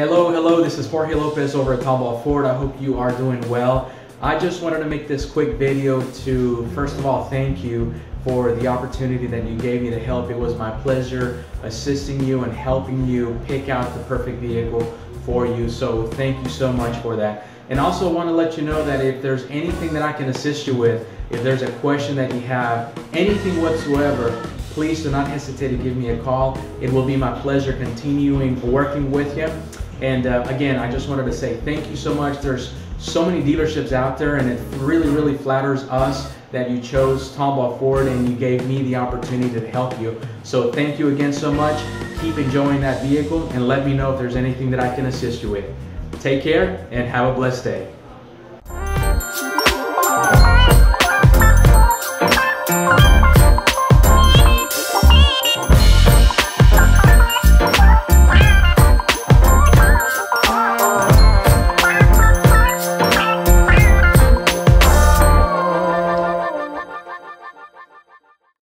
Hello, hello, this is Jorge Lopez over at Tomball Ford. I hope you are doing well. I just wanted to make this quick video to, first of all, thank you for the opportunity that you gave me to help. It was my pleasure assisting you and helping you pick out the perfect vehicle for you. So thank you so much for that. And also want to let you know that if there's anything that I can assist you with, if there's a question that you have, anything whatsoever, please do not hesitate to give me a call. It will be my pleasure continuing working with you. And uh, again, I just wanted to say thank you so much. There's so many dealerships out there, and it really, really flatters us that you chose Tomball Ford and you gave me the opportunity to help you. So thank you again so much. Keep enjoying that vehicle and let me know if there's anything that I can assist you with. Take care and have a blessed day.